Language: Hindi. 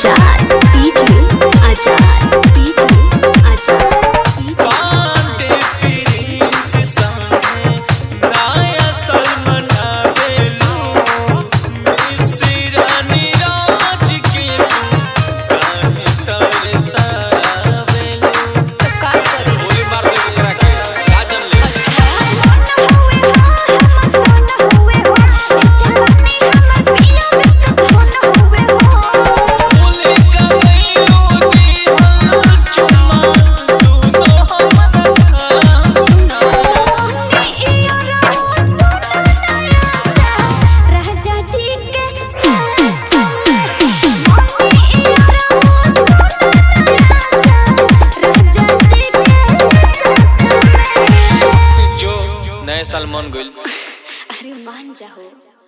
shot. मैं सलमान गुल। अरे मान जाओ।